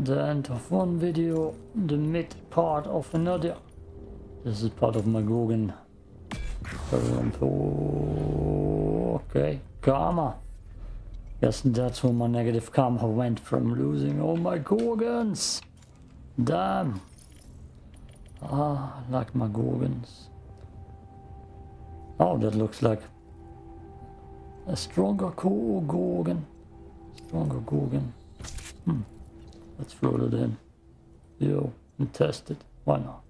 The end of one video, the mid part of another. This is part of my Gorgon. Okay, karma. Yes, that's where my negative karma went from losing all my Gorgons. Damn. Ah, like my Gorgons. Oh, that looks like a stronger Gorgon. Stronger Gorgon. Hmm. Let's float it in. Yo, and test it. Why not?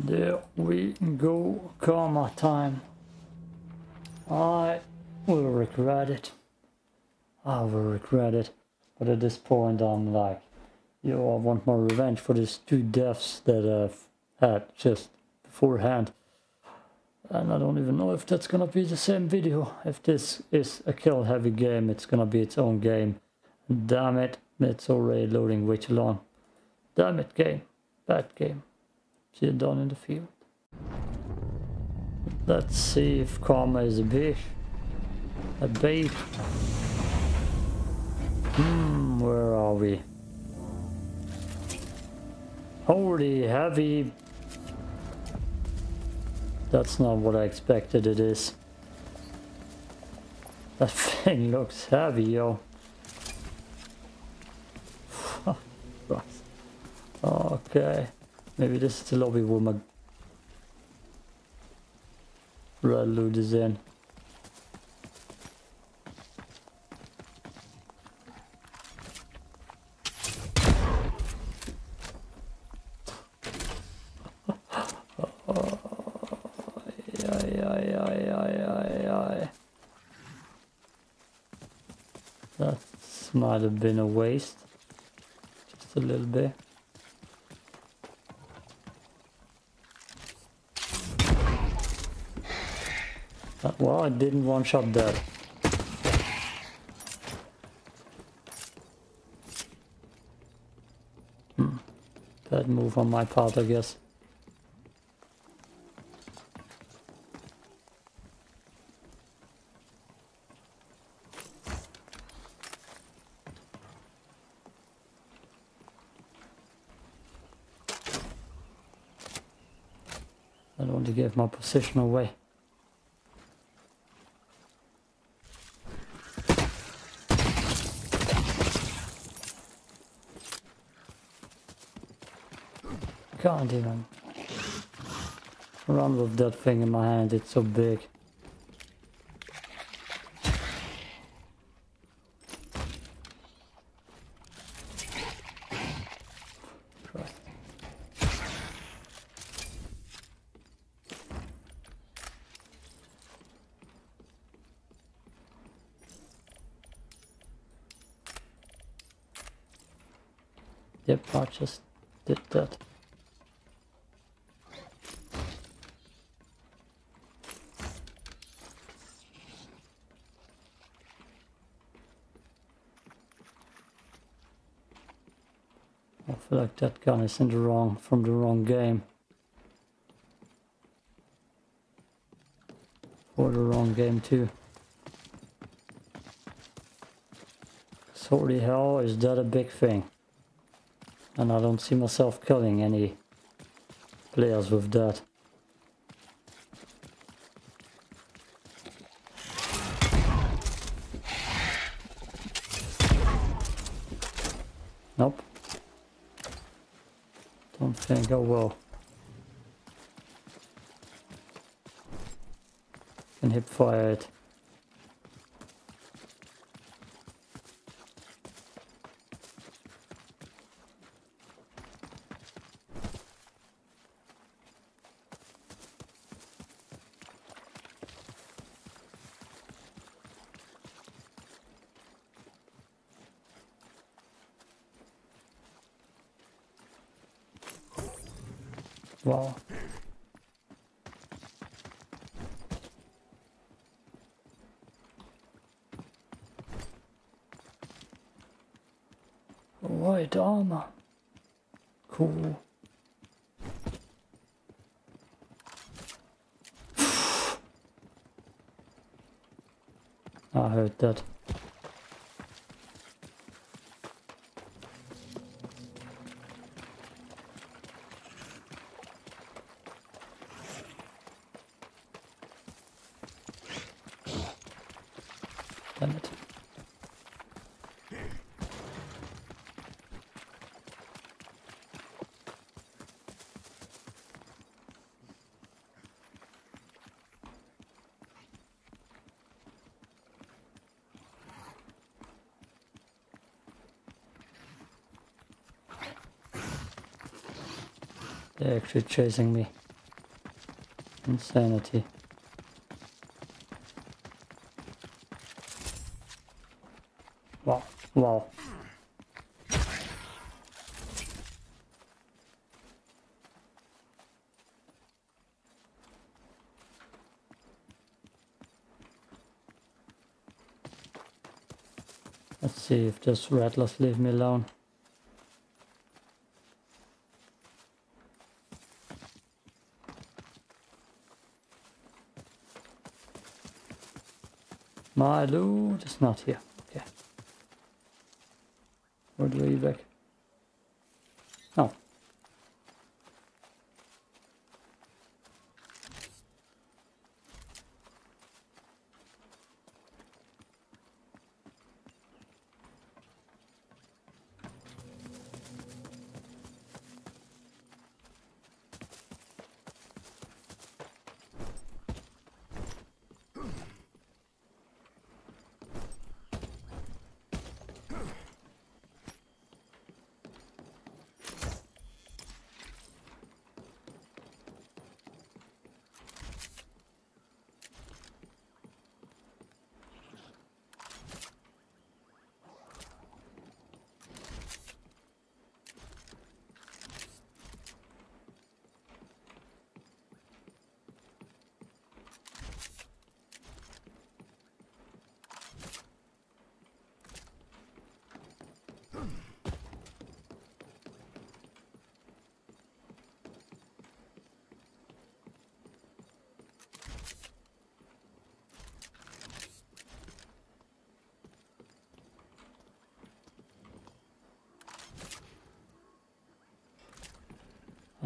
There we go. Karma time. I will regret it. I will regret it. But at this point I'm like, yo, I want my revenge for these two deaths that I've had just beforehand. And I don't even know if that's gonna be the same video. If this is a kill heavy game, it's gonna be its own game. Damn it. It's already loading way too long. Damn it, game. Bad game. See you down in the field. Let's see if Karma is a bitch. A bait. Hmm, where are we? Holy heavy. That's not what I expected it is. That thing looks heavy, yo. Okay. Maybe this is the lobby where my red loot is in. That might have been a waste. Just a little bit. Well, I didn't one-shot that. Hmm. Bad move on my part, I guess. I don't want to give my position away. Can't even run with that thing in my hand, it's so big. Yep, I just did that. feel like that gun is in the wrong, from the wrong game. For the wrong game too. Holy hell, is that a big thing? And I don't see myself killing any players with that. Nope. Don't think I will. Can hip fire it. Damn it. They're actually chasing me. Insanity. See if those rattlers leave me alone. My loot is not here. Okay. Where do we back? Oh.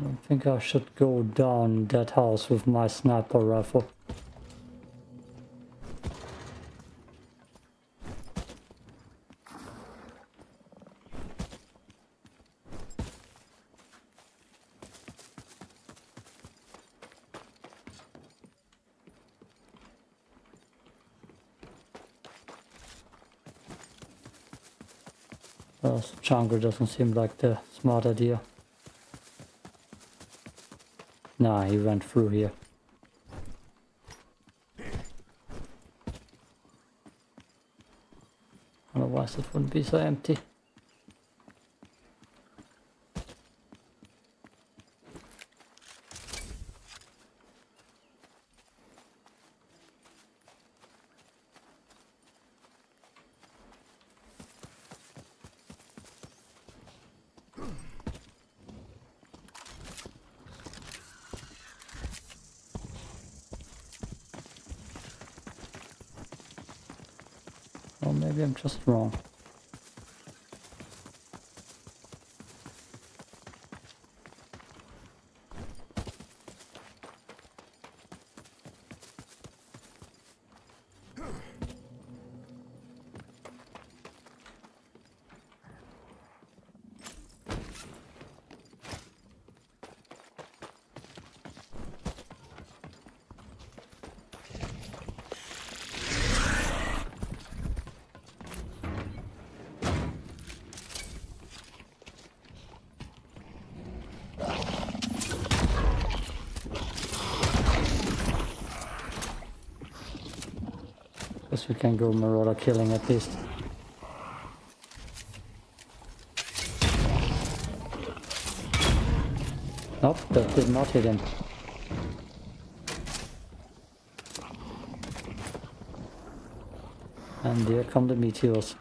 I think I should go down that house with my sniper rifle. Well, jungle doesn't seem like the smart idea. Nah, he went through here. Otherwise it wouldn't be so empty. Or maybe I'm just wrong. We can go marauder killing at least. Nope, that did not hit him. And there come the meteors.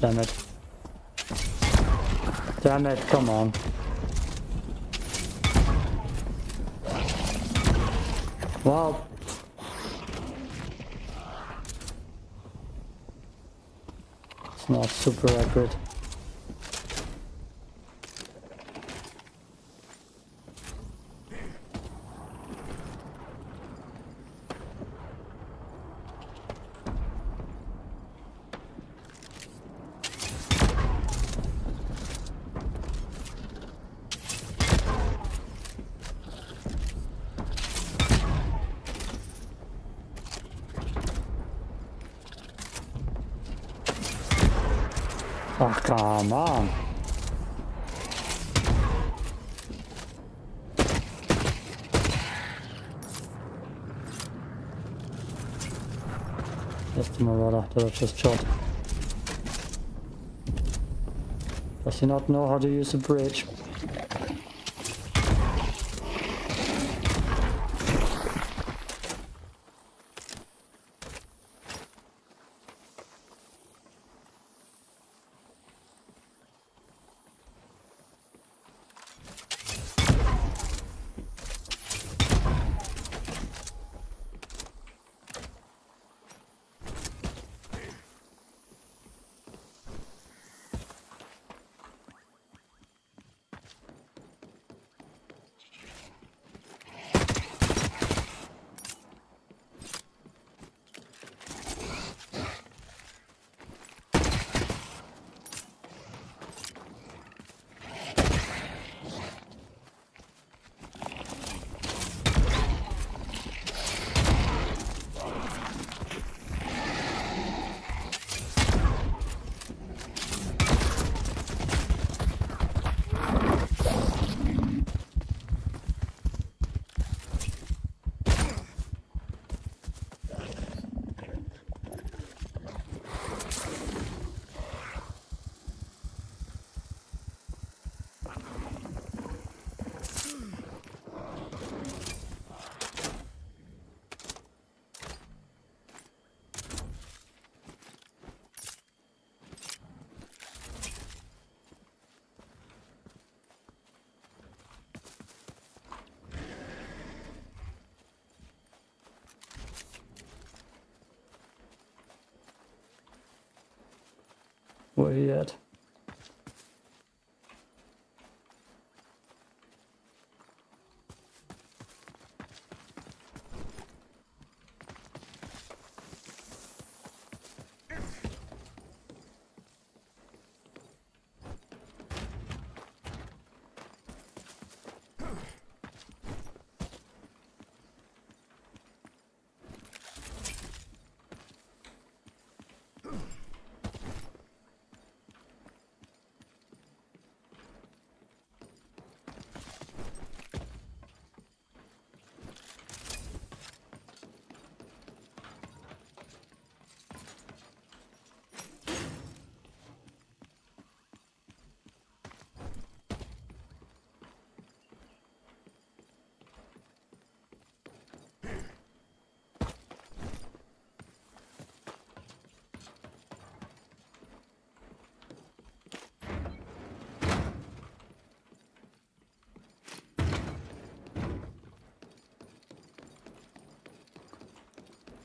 Damn it. Damn it, come on. Wow. It's not super accurate. Oh, come on. That's the Marauder that I just shot. Does he not know how to use a bridge? Where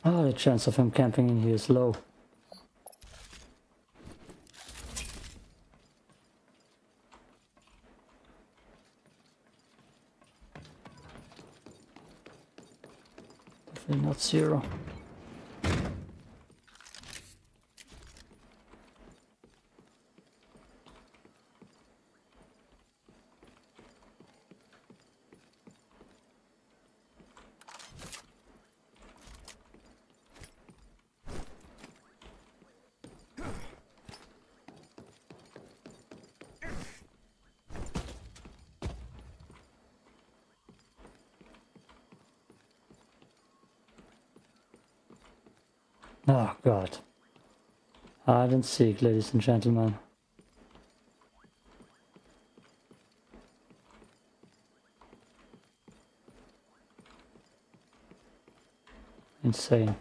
Ah, the chance of him camping in here is low. Definitely not zero. Oh god. Hide and seek, ladies and gentlemen. Insane.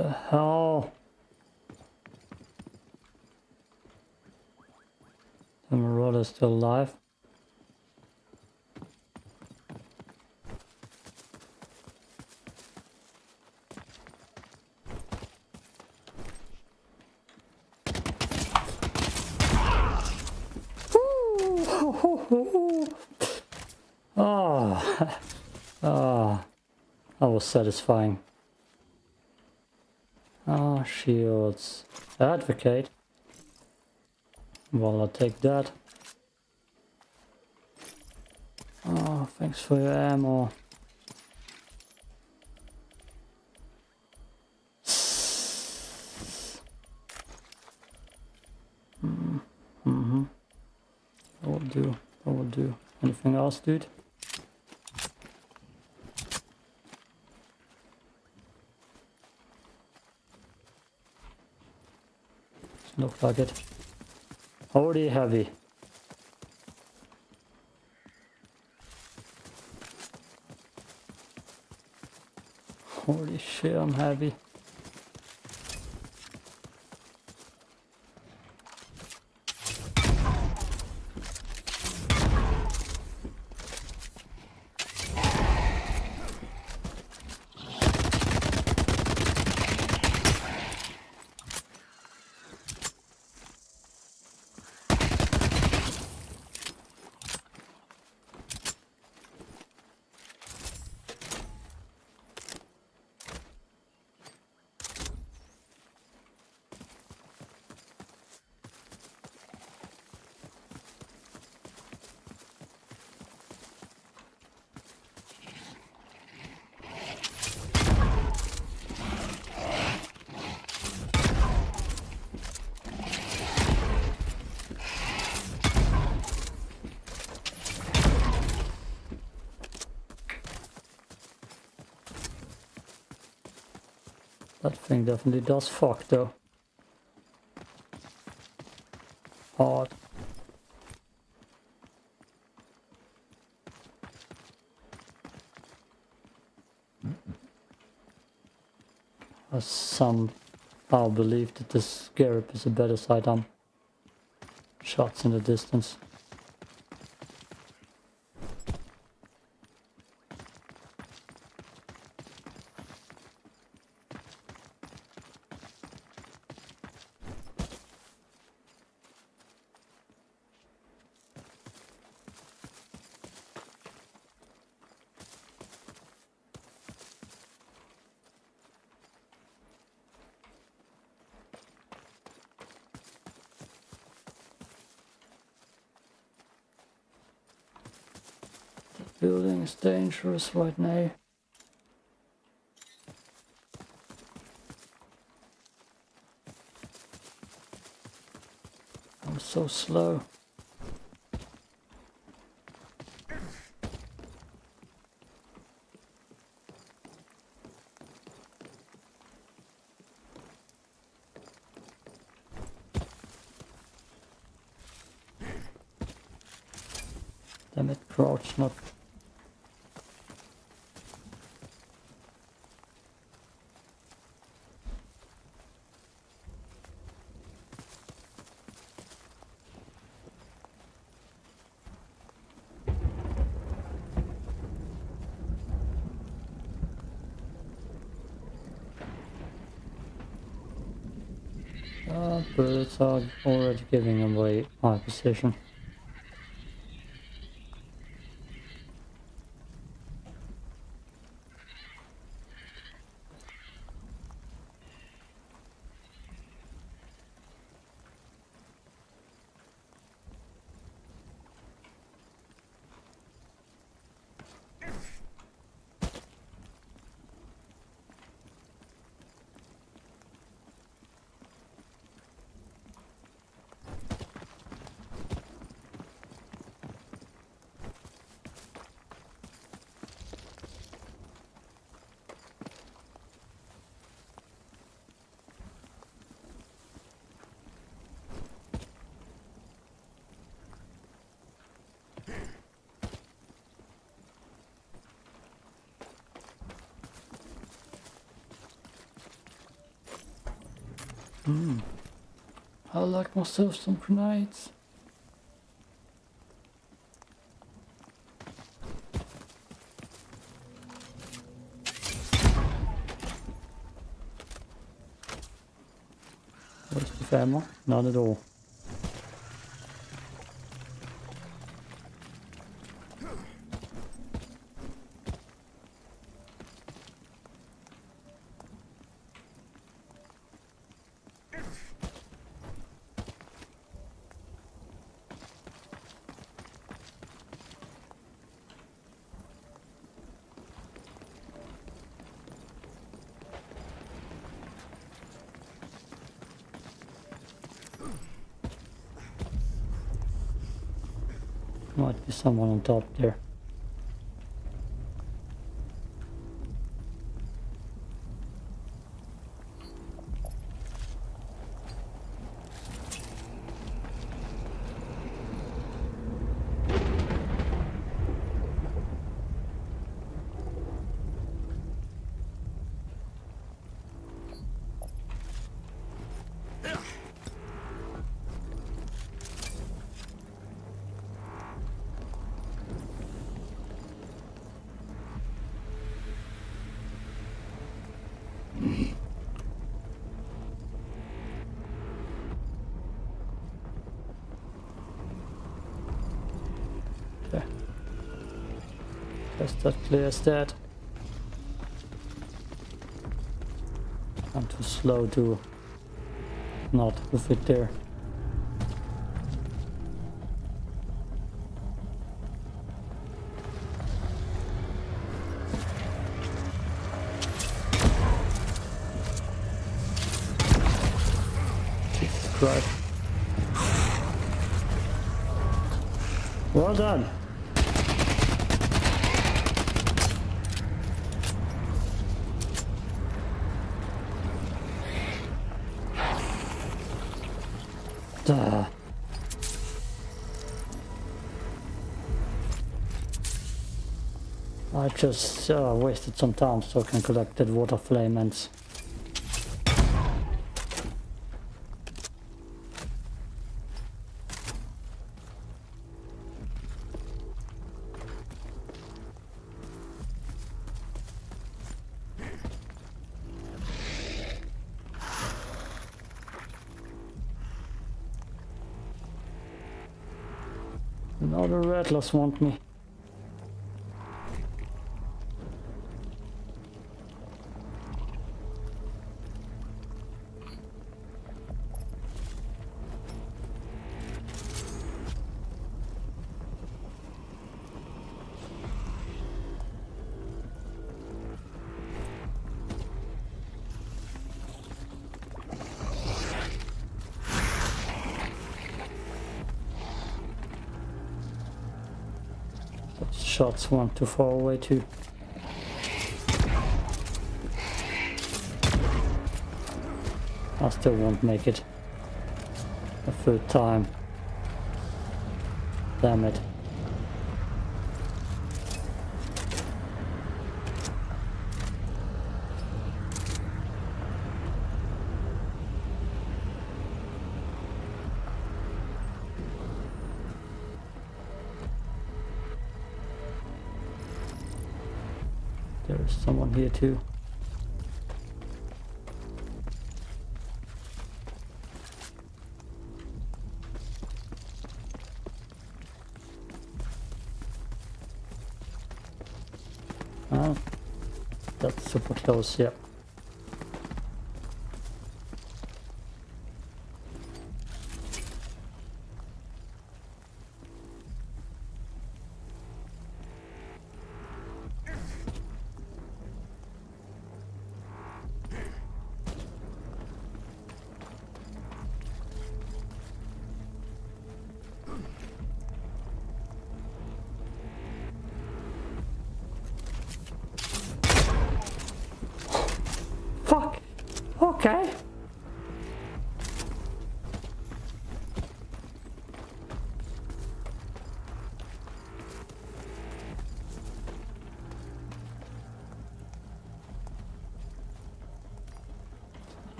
The hell? The marauder's still alive. Oh, oh, that was satisfying. Shields. Advocate. Well, I'll take that. Oh, thanks for your ammo. Mm hmm That will do. That will do. Anything else, dude? Look it. Already heavy. Holy shit, I'm heavy. That thing definitely does fuck though. Hard. I somehow believe that this Scarab is a better sidearm. Shots in the distance. building is dangerous right now. I'm so slow. Damn it, crouch not Birds are already giving away my position. I like myself some grenades. Waste of ammo? None at all. Someone on top there. Guess that clears that. I'm too slow to not move it there. Just uh, wasted some time so I can collect that water flame and Now the rattlers want me. Shots weren't too far away too. I still won't make it. A third time. Damn it. Too. Oh, that's super close, yeah.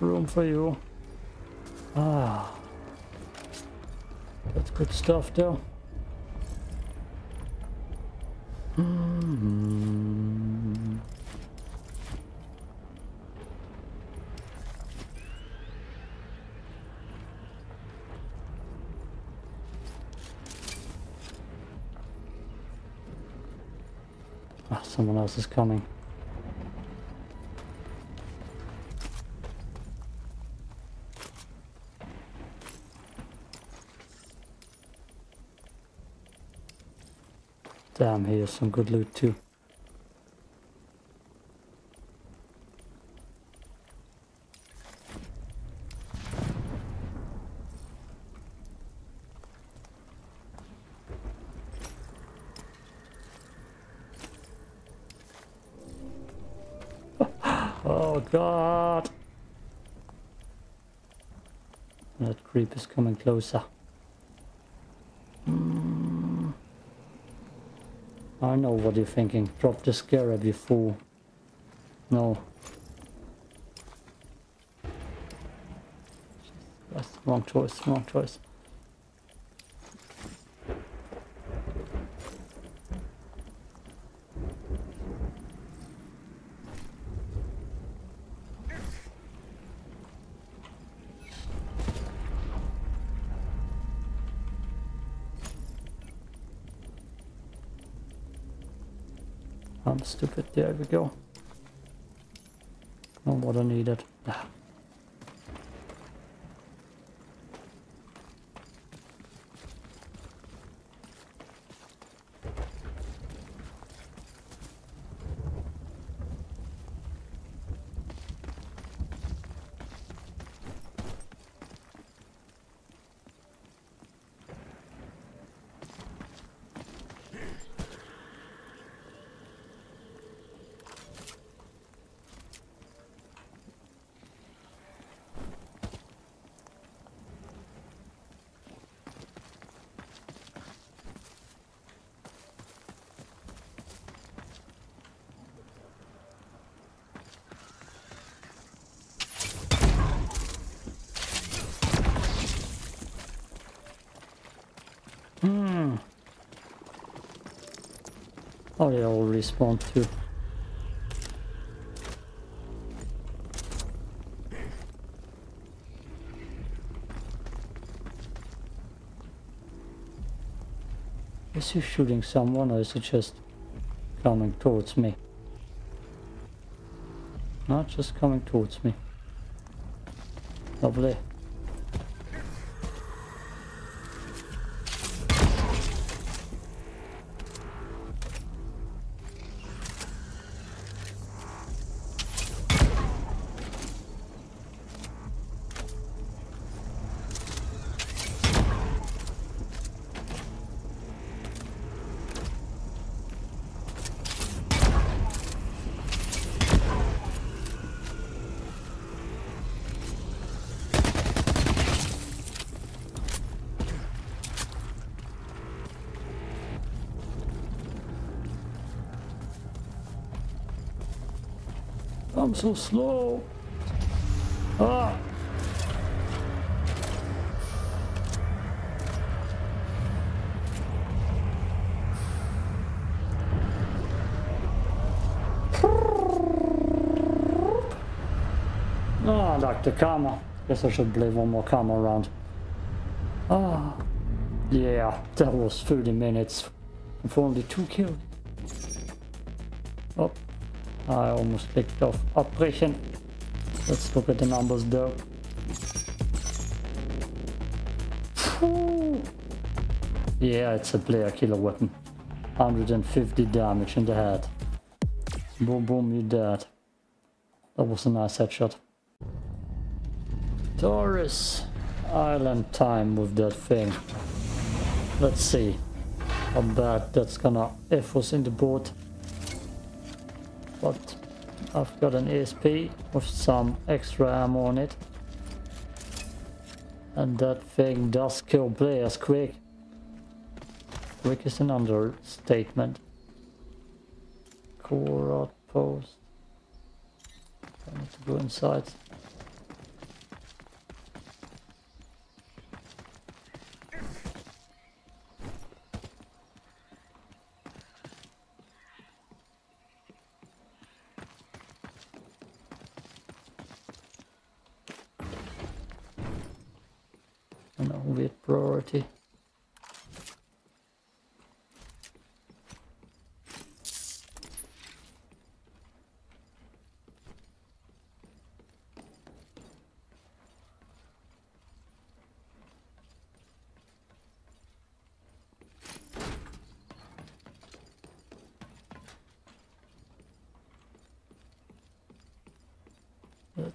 room for you. Ah. That's good stuff though. Hmm. Ah, someone else is coming. Damn, here's some good loot too. oh god! That creep is coming closer. Hmm. What you're thinking. Drop the scarab, you fool. No. That's the wrong choice, wrong choice. I'm stupid. There we go. Not what I needed. Ah. Hmm. They all respawn too. Is he shooting someone or is he just coming towards me? Not just coming towards me. Lovely. So slow. Ah. Ah, Dr. Karma. Guess I should play one more Karma round. Ah. Yeah, that was 30 minutes. For only two kills. Almost clicked off Abbrechen. Let's look at the numbers though. Yeah, it's a player killer weapon. 150 damage in the head. Boom, boom, you're dead. That was a nice headshot. Tharis Island time with that thing. Let's see how bad that's gonna F us in the boat. But I've got an ESP with some extra ammo on it. And that thing does kill players quick. Quick is an understatement. Core outpost. I need to go inside. And a weird priority.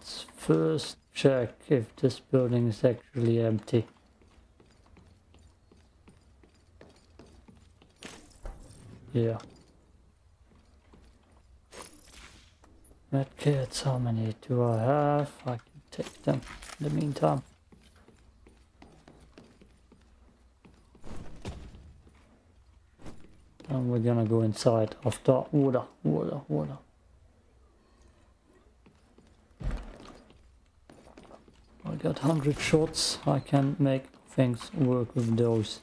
Let's first check if this building is actually empty. Yeah. Medkits, how many do I have? I can take them in the meantime. And we're gonna go inside after water, water, water. Got 100 shots, I can make things work with those.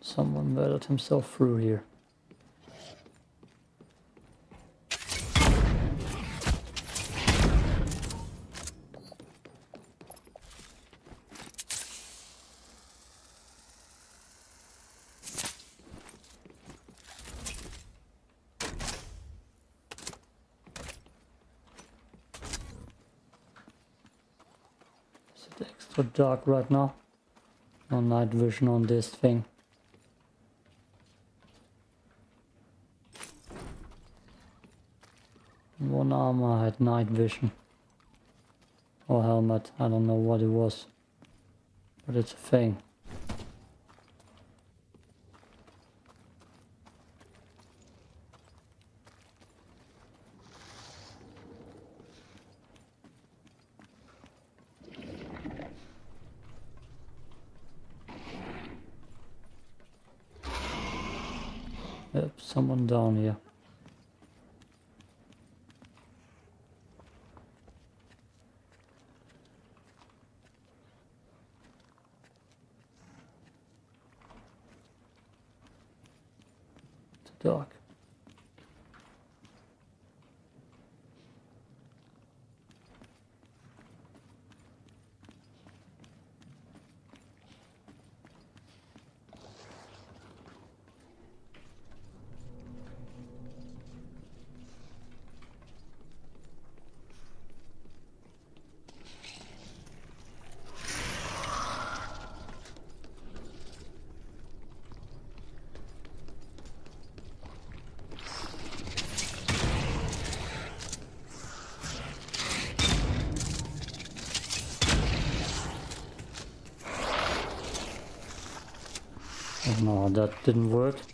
Someone murdered himself through here. Is extra dark right now? No night vision on this thing. One armor had night vision. Or helmet, I don't know what it was. But it's a thing. Yep, someone down here. It's dark. Oh no, that didn't work.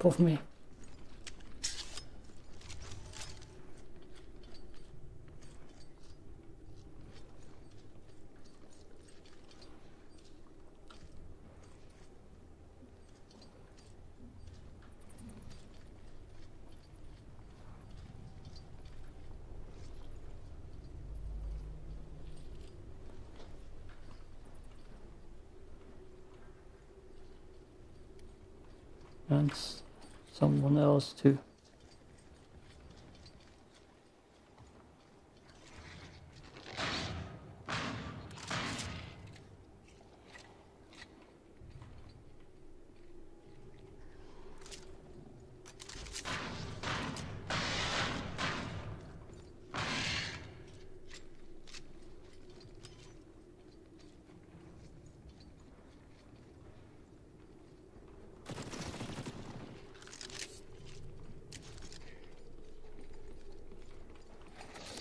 Top of me. And s- someone else too.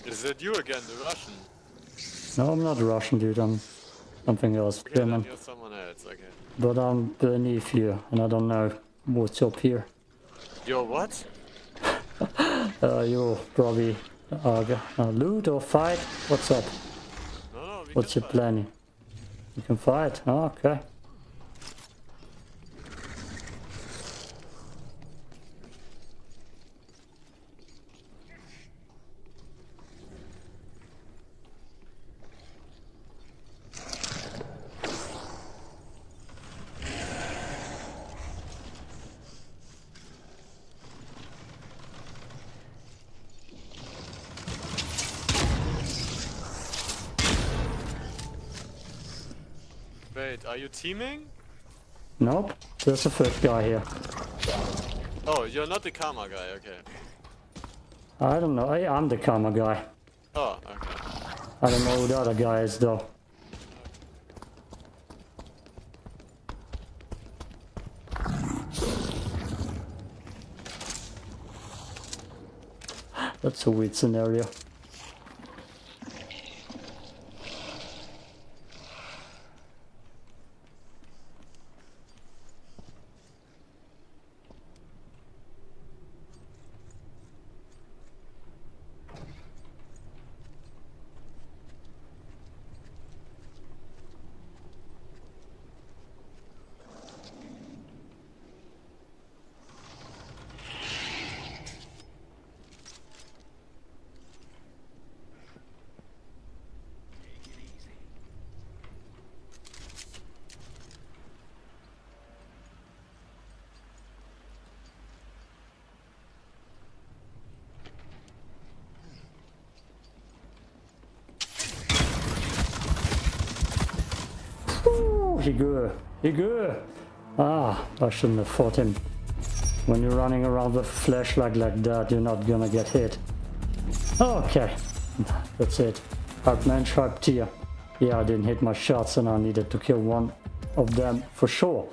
Is it you again, the Russian? No, I'm not Russian, dude. I'm something else, then German. you're someone else, okay. But I'm beneath you, and I don't know what's up here. Yo, what? Uh, you're probably uh, loot or fight. What's up? No, no, What's your fight. planning? You can fight. Oh, okay. Wait, are you teaming? Nope. There's a third guy here. Oh, you're not the karma guy, okay. I don't know. I, I'm the karma guy. Oh, okay. I don't know who the other guy is though. That's a weird scenario. He grew. Ah, I shouldn't have fought him. When you're running around with flashlight like that, you're not gonna get hit. Okay, that's it. Harpman sharp tier. Yeah, I didn't hit my shots and I needed to kill one of them for sure.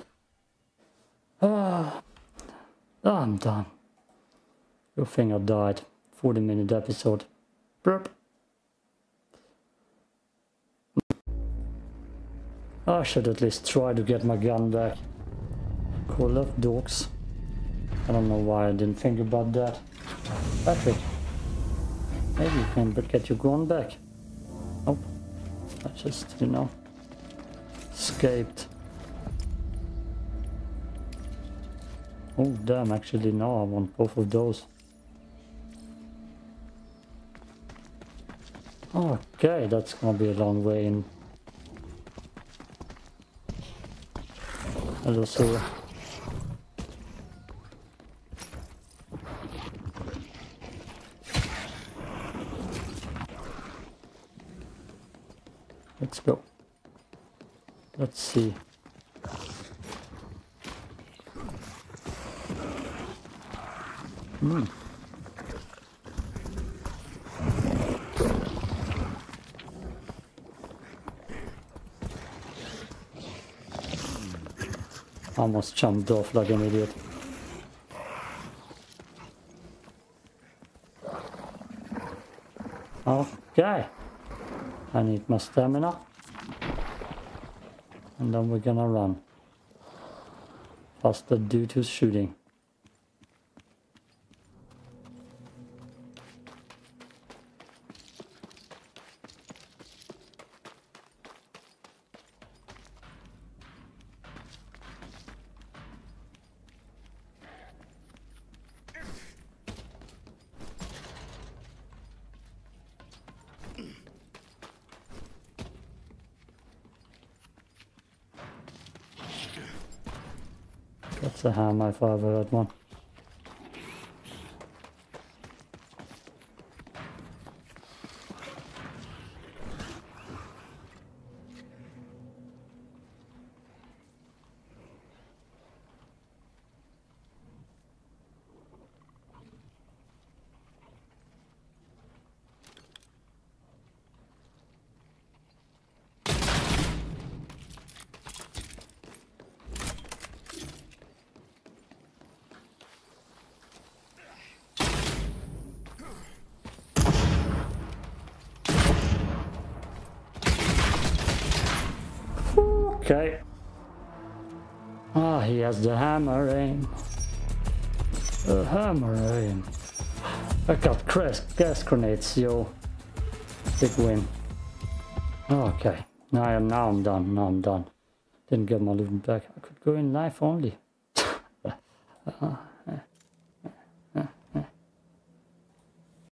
Ah, I'm done. Your finger died. 40 minute episode. Burp. I should at least try to get my gun back. Call of dogs. I don't know why I didn't think about that. Patrick, maybe you can but get your gun back. Nope. I just, you know, escaped. Oh damn, actually no, I want both of those. Okay, that's gonna be a long way in. Let's go. Let's see. Hmm. Almost jumped off like an idiot. Okay. I need my stamina. And then we're gonna run. Faster due to shooting. Hammer if I ever heard one. Okay. Ah, he has the hammer aim. The hammer aim. I got gas, gas grenades, yo. Big win. Okay, Now, now I'm done. Now I'm done. Didn't get my loot back. I could go in life only.